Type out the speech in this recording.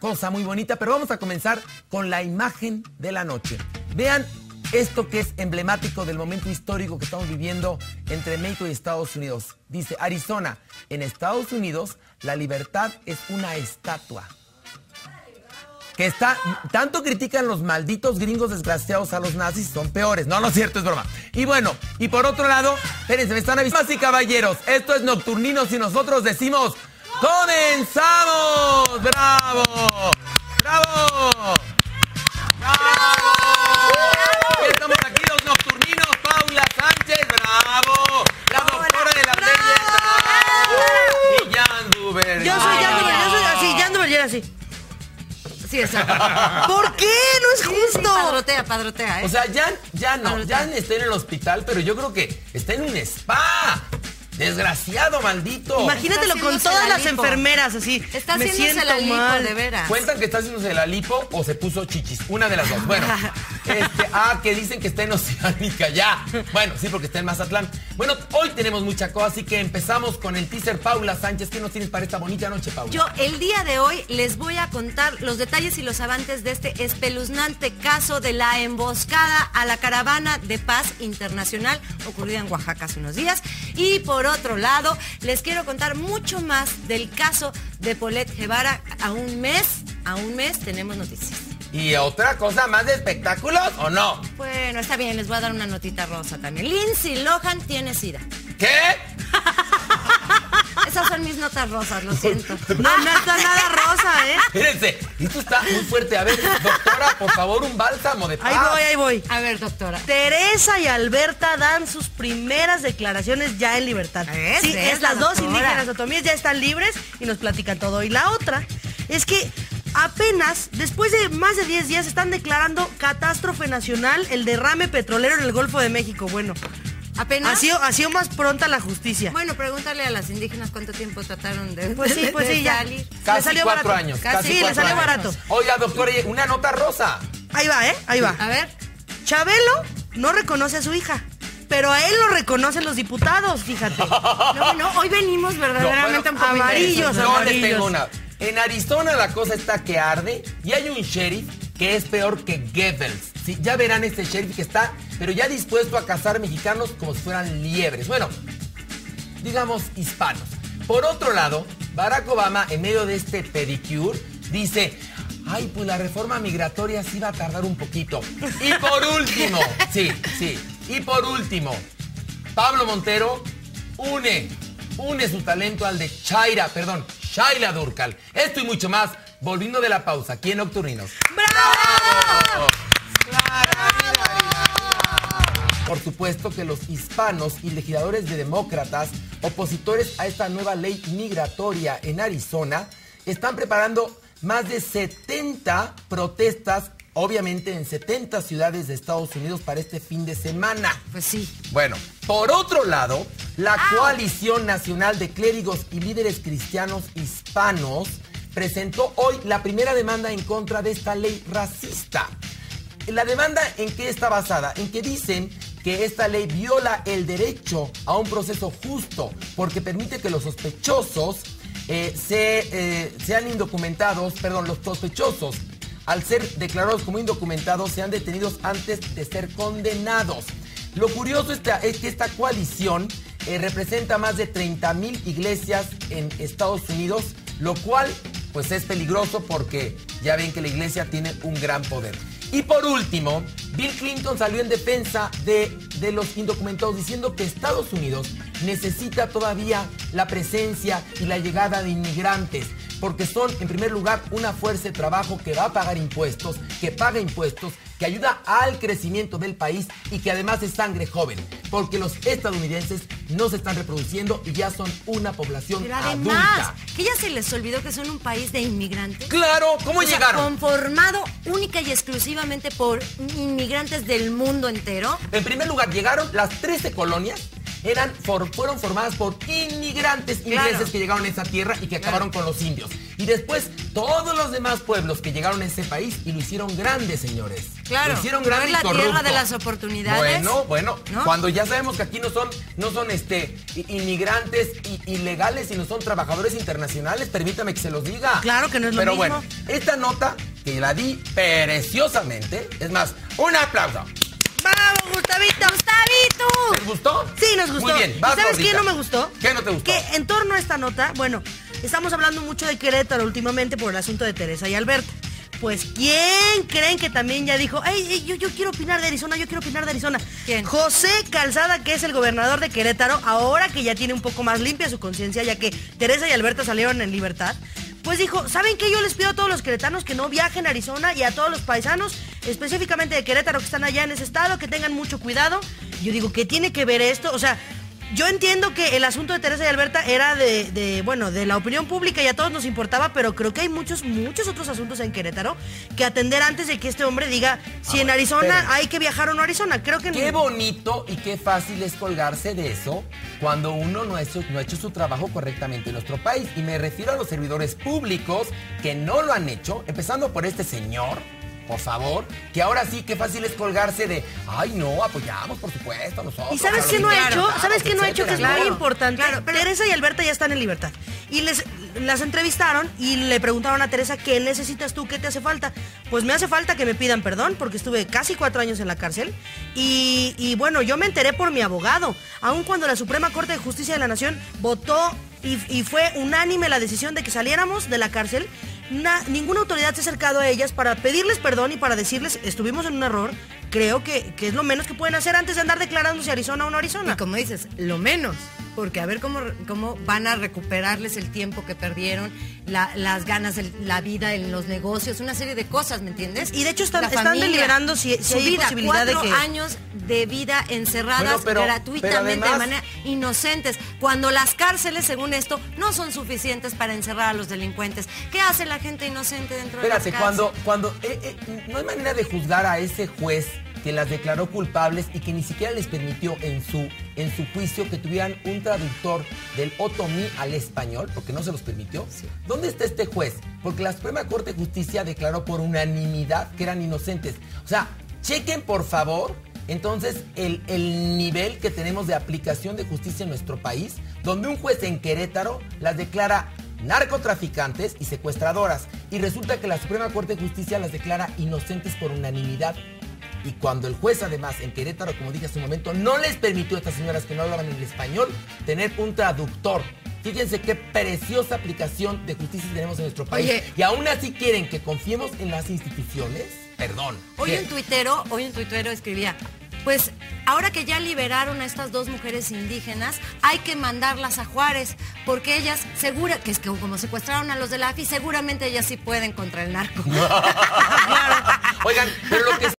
cosa muy bonita, pero vamos a comenzar con la imagen de la noche. Vean esto que es emblemático del momento histórico que estamos viviendo entre México y Estados Unidos. Dice Arizona, en Estados Unidos la libertad es una estatua. Que está, tanto critican los malditos gringos desgraciados a los nazis, son peores. No, no es cierto, es broma. Y bueno, y por otro lado, espérense, me están avisando. y caballeros, esto es Nocturninos y nosotros decimos, ¡comenzamos! ¡Bravo! ¡Bravo! ¡Bravo! Estamos aquí los Nocturninos, Paula Sánchez, ¡bravo! La doctora de la belleza. Y Jan Duber. Yo soy Jan Duber, yo soy así, Jan Duber, yo así. Sí, exacto. ¿Por qué? No es justo. Padrotea, padrotea, ¿eh? O sea, Jan, ya no, Jan está en el hospital, pero yo creo que está en un spa. Desgraciado, maldito. Imagínatelo con todas las enfermeras así. Está Me haciéndose siento la lipo, mal. de veras. Cuentan que está haciéndose la lipo o se puso chichis. Una de las dos. Bueno, este, ah, que dicen que está en Oceánica ya. Bueno, sí, porque está en Mazatlán. Bueno, hoy tenemos mucha cosa, así que empezamos con el teaser Paula Sánchez. ¿Qué nos tienes para esta bonita noche, Paula? Yo el día de hoy les voy a contar los detalles y los avances de este espeluznante caso de la emboscada a la caravana de paz internacional ocurrida en Oaxaca hace unos días. Y por otro lado, les quiero contar mucho más del caso de Polet Guevara. A un mes, a un mes tenemos noticias. ¿Y otra cosa más de espectáculos o no? Bueno, está bien, les voy a dar una notita rosa también. Lindsay Lohan tiene sida. ¿Qué? Esas son mis notas rosas, lo siento. No, no está nada rosa, ¿eh? Espérense, esto está muy fuerte. A ver, doctora, por favor, un bálsamo de paz. Ahí voy, ahí voy. A ver, doctora. Teresa y Alberta dan sus primeras declaraciones ya en libertad. ¿Ves? Sí, ¿Ves, es la las dos indígenas otomíes ya están libres y nos platican todo. Y la otra es que apenas, después de más de 10 días, están declarando catástrofe nacional el derrame petrolero en el Golfo de México. Bueno, Apenas. ha sido, ha sido más pronta la justicia. Bueno, pregúntale a las indígenas cuánto tiempo trataron de, Pues sí, pues de sí, ya. salir. Casi Le salió cuatro barato. años. Casi, Casi, sí, le salió años. barato. Oiga, doctora, una nota rosa. Ahí va, ¿eh? Ahí va. A ver, Chabelo no reconoce a su hija, pero a él lo reconocen los diputados, fíjate. no, no, hoy venimos verdaderamente No, un poco amarillos. Yo les amarillos. tengo una. En Arizona la cosa está que arde y hay un sheriff que es peor que Goebbels. Sí, ya verán este sheriff que está, pero ya dispuesto a cazar mexicanos como si fueran liebres. Bueno, digamos hispanos. Por otro lado, Barack Obama, en medio de este pedicure, dice, ay, pues la reforma migratoria sí va a tardar un poquito. Y por último, sí, sí, y por último, Pablo Montero une, une su talento al de Chaira, perdón, Shaila Durcal. Esto y mucho más, volviendo de la pausa, aquí en Nocturninos. ¡Bravo! Por supuesto que los hispanos y legisladores de demócratas, opositores a esta nueva ley migratoria en Arizona, están preparando más de 70 protestas, obviamente en 70 ciudades de Estados Unidos para este fin de semana. Pues sí. Bueno, por otro lado, la Coalición Nacional de Clérigos y Líderes Cristianos Hispanos presentó hoy la primera demanda en contra de esta ley racista. La demanda en qué está basada? En que dicen que esta ley viola el derecho a un proceso justo porque permite que los sospechosos eh, se, eh, sean indocumentados, perdón, los sospechosos al ser declarados como indocumentados sean detenidos antes de ser condenados. Lo curioso es que esta coalición eh, representa más de 30 mil iglesias en Estados Unidos, lo cual pues es peligroso porque ya ven que la iglesia tiene un gran poder. Y por último, Bill Clinton salió en defensa de, de los indocumentados diciendo que Estados Unidos necesita todavía la presencia y la llegada de inmigrantes porque son en primer lugar una fuerza de trabajo que va a pagar impuestos, que paga impuestos, que ayuda al crecimiento del país y que además es sangre joven, porque los estadounidenses no se están reproduciendo y ya son una población Pero además, adulta. que ya se les olvidó que son un país de inmigrantes. Claro, ¿cómo O sea, llegaron? conformado única y exclusivamente por inmigrantes del mundo entero. En primer lugar, llegaron las 13 colonias eran for- fueron formadas por inmigrantes Claro. ingleses que llegaron a esa tierra y que acabaron con los indios. Y después todos los demás pueblos que llegaron a ese país y lo hicieron grande, señores. Claro. Lo hicieron ¿No grande es y la tierra corrupto. de las oportunidades? Bueno, bueno, ¿No? cuando ya sabemos que aquí no son, no son este, inmigrantes ilegales, sino son trabajadores internacionales, permítame que se los diga. Claro que no es lo Pero mismo. bueno, esta nota que la di preciosamente, es más, un aplauso. ¡Vamos, Gustavito! ¡Gustavito! ¿Les gustó? Sí, nos gustó. Muy bien, ¿Y vas, ¿Sabes gordita. qué no me gustó? ¿Qué no te gustó? Que en torno a esta nota, bueno, estamos hablando mucho de Querétaro últimamente por el asunto de Teresa y Alberto. Pues, ¿quién creen que también ya dijo, "Ey, ey, yo, yo quiero opinar de Arizona, yo quiero opinar de Arizona? ¿Quién? José Calzada, que es el gobernador de Querétaro, ahora que ya tiene un poco más limpia su conciencia, ya que Teresa y Alberto salieron en libertad, pues dijo, ¿saben qué? Yo les pido a todos los queretanos que no viajen a Arizona y a todos los paisanos, específicamente de Querétaro que están allá en ese estado, que tengan mucho cuidado. Yo digo, ¿qué tiene que ver esto? O sea, yo entiendo que el asunto de Teresa y Alberta era de, de, bueno, de la opinión pública y a todos nos importaba, pero creo que hay muchos, muchos otros asuntos en Querétaro que atender antes de que este hombre diga si en Arizona espérenme. hay que viajar o no a Arizona. Creo que Qué bonito y qué fácil es colgarse de eso cuando uno no ha, hecho, no ha hecho su trabajo correctamente en nuestro país. Y me refiero a los servidores públicos que no lo han hecho, empezando por este señor, por favor, que ahora sí, qué fácil es colgarse de, ay no, apoyamos por supuesto nosotros. ¿Y sabes qué no ha hecho? ¿Sabes qué no ha hecho? Que es etcétera, muy importante. Claro, pero- Teresa y Alberta ya están en libertad. Y les las entrevistaron y le preguntaron a Teresa, ¿qué necesitas tú? ¿Qué te hace falta? Pues me hace falta que me pidan perdón porque estuve casi cuatro años en la cárcel. Y, y bueno, yo me enteré por mi abogado. Aun cuando la Suprema Corte de Justicia de la Nación votó y, y fue unánime la decisión de que saliéramos de la cárcel, na- ninguna autoridad se ha acercado a ellas para pedirles perdón y para decirles, estuvimos en un error. Creo que, que es lo menos que pueden hacer antes de andar declarando si Arizona o no Arizona. Como dices, lo menos. Porque a ver cómo, cómo van a recuperarles el tiempo que perdieron, la- las ganas, el- la vida en los negocios, una serie de cosas, ¿me entiendes? Y de hecho están- La están familia, deliberando si- si su hay vida, posibilidad de cuatro que- años de vida encerradas Bueno, pero- gratuitamente, pero además- de manera inocentes. Cuando las cárceles, según esto, no son suficientes para encerrar a los delincuentes. ¿Qué hace la gente inocente dentro Espérate, de las cárceles? cuando, cuando eh, eh, no hay manera de juzgar a ese juez que las declaró culpables y que ni siquiera les permitió en su, en su juicio que tuvieran un traductor del otomí al español, porque no se los permitió. ¿Dónde está este juez? Porque la Suprema Corte de Justicia declaró por unanimidad que eran inocentes. O sea, chequen por favor entonces el, el nivel que tenemos de aplicación de justicia en nuestro país, donde un juez en Querétaro las declara narcotraficantes y secuestradoras. Y resulta que la Suprema Corte de Justicia las declara inocentes por unanimidad. Y cuando el juez además en Querétaro, como dije hace un momento, no les permitió a estas señoras que no hablaban el español tener un traductor. Fíjense qué preciosa aplicación de justicia tenemos en nuestro país. Oye. y aún así quieren que confiemos en las instituciones. Perdón. Hoy un tuitero, hoy un tuitero escribía, pues ahora que ya liberaron a estas dos mujeres indígenas, hay que mandarlas a Juárez, porque ellas segura, que es que como secuestraron a los de la AFI, seguramente ellas sí pueden contra el narco. Oigan, pero lo que